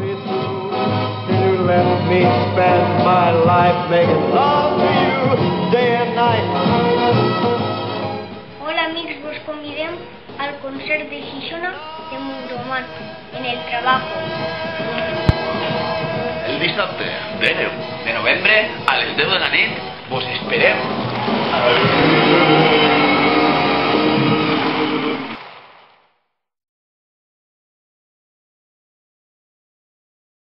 me through till you let me spend my life making love to you day and night. Hola amics, vos convidem al concert de Xixona de Montroman en el trabajo. El dissabte, 10 de novembre, a les 10 de la nit, vos esperem